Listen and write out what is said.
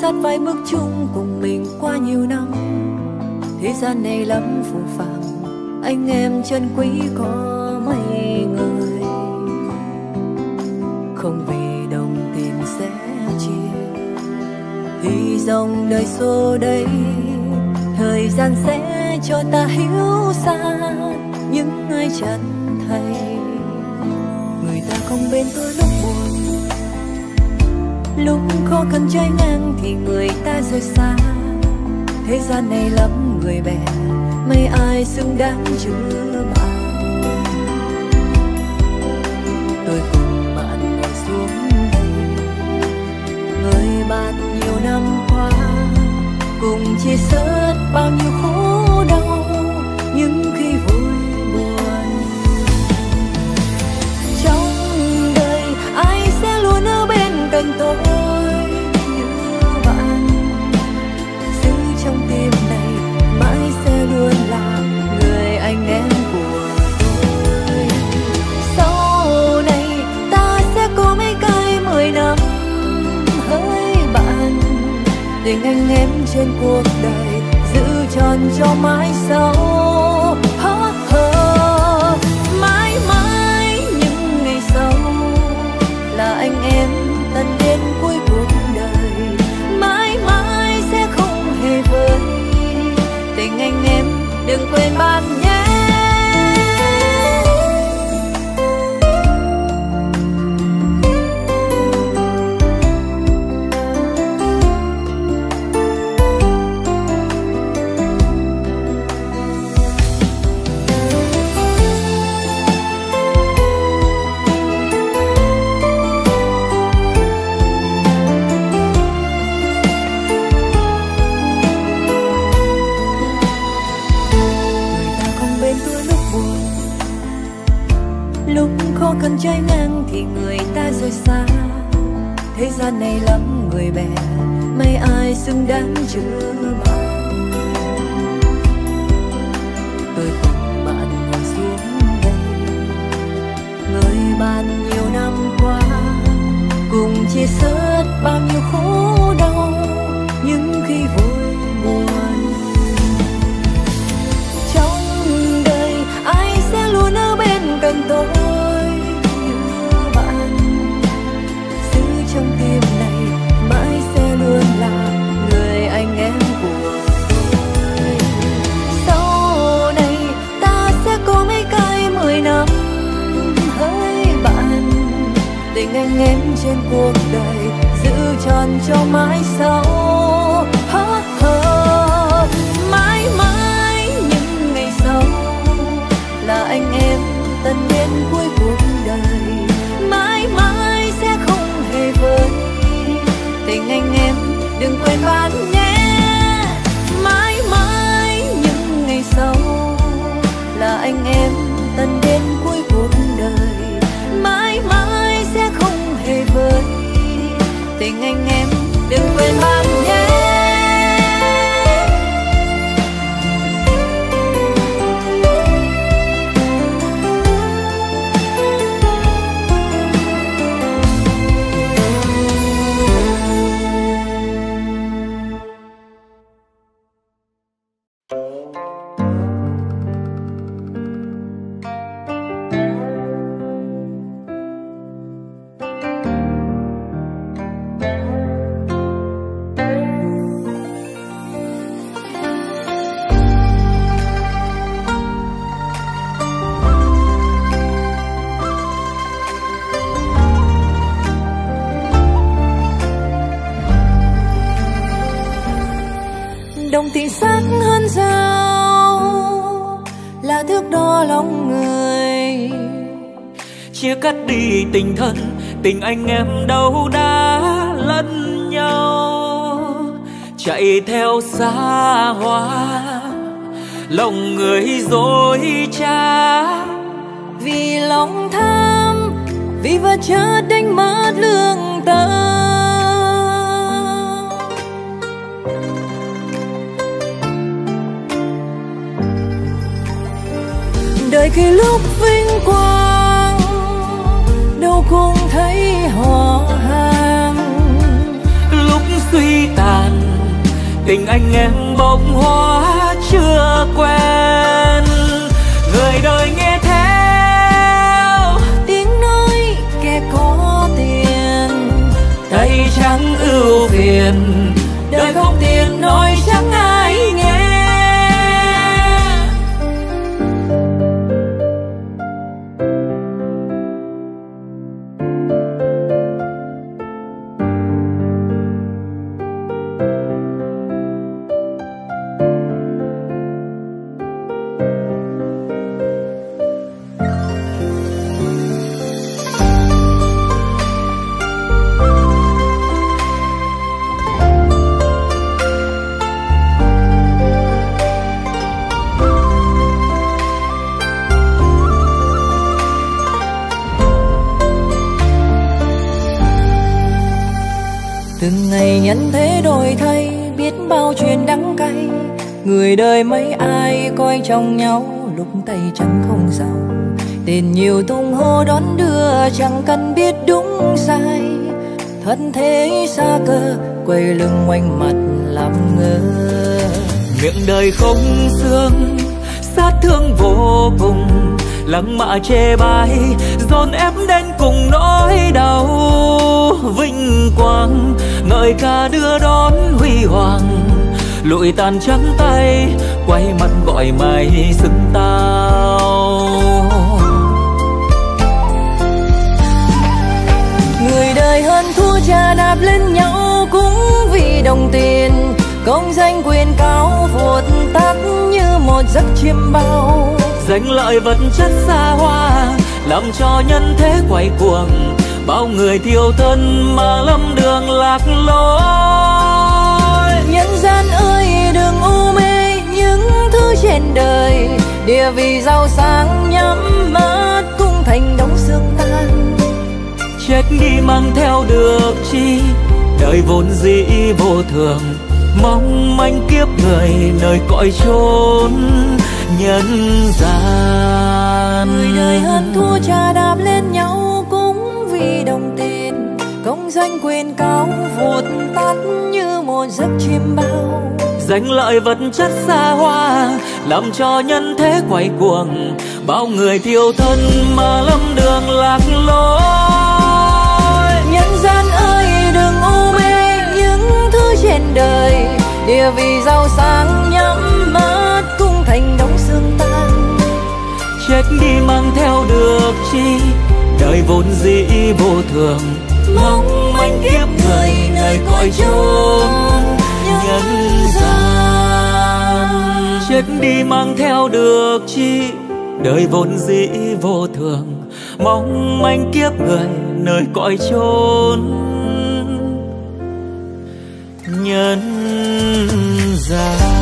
sát vai bước chung cùng mình qua nhiều năm. Thế gian này lắm phù phàng, anh em chân quý có mấy người. Không vì đồng tiền sẽ chia, thì dòng đời xô đây thời gian sẽ cho ta hiểu xa những ai chân thành. Người ta không bên tôi lúc buồn lúc khó khăn trái ngang thì người ta rời xa. Thế gian này lắm người bè mấy ai xứng đáng chứa bạn tôi cùng bạn ngồi xuống đây người bạn nhiều năm qua, cùng chia sớt bao nhiêu khổ trên cuộc đời giữ tròn cho mãi sau. Thế gian này lắm người bè. Mấy ai xứng đáng chứa bạn đồng tiền sắc hơn dao là thước đo lòng người. Chia cắt đi tình thân, tình anh em đâu đã lẫn nhau. Chạy theo xa hoa, lòng người dối trá. Vì lòng tham, vì vật chất đánh mất lương tâm. Khi lúc vinh quang đâu cũng thấy họ hàng. Lúc suy tàn, tình anh em bỗng hoa chưa quen. Người đời nghe theo, tiếng nói kẻ có tiền. Tay trắng ưu phiền, đời không tiền nói trắng nhân thế đổi thay, biết bao chuyện đắng cay. Người đời mấy ai coi trọng nhau, lúc tay chẳng không giàu tiền nhiều tung hô đón đưa, chẳng cần biết đúng sai. Thân thế xa cơ, quay lưng ngoảnh mặt làm ngơ. Miệng đời không xương, sát thương vô cùng. Lăng mạ chê bai, dồn ép đến lời ca đưa đón huy hoàng, lụi tàn trắng tay, quay mặt gọi mày xứng tao. Người đời hơn thua cha đạp lên nhau cũng vì đồng tiền, công danh quyền cao vuột tắt như một giấc chiêm bao. Danh lợi vật chất xa hoa, làm cho nhân thế quay cuồng, bao người thiêu thân mà lâm đường lạc lối. Nhân gian ơi đừng u mê những thứ trên đời. Địa vị giàu sang nhắm mắt cũng thành đống xương tan. Chết đi mang theo được chi? Đời vốn dĩ vô thường. Mong manh kiếp người nơi cõi chốn nhân gian. Người đời hơn thua cha đạp lên nhau cũng vì đồng danh quyền cao vụt tắt như một giấc chim bao. Danh lợi vật chất xa hoa làm cho nhân thế quay cuồng. Bao người thiêu thân mà lâm đường lạc lối. Nhân gian ơi đừng u mê những thứ trên đời. Địa vị giàu sang nhắm mắt cũng thành đống xương tan. Chết đi mang theo được chi đời vốn dĩ vô thường mong manh kiếp người nơi cõi chốn nhân gian. Chết đi mang theo được chi? Đời vốn dĩ vô thường. Mong manh kiếp người nơi cõi chốn nhân gian.